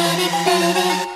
baby, baby.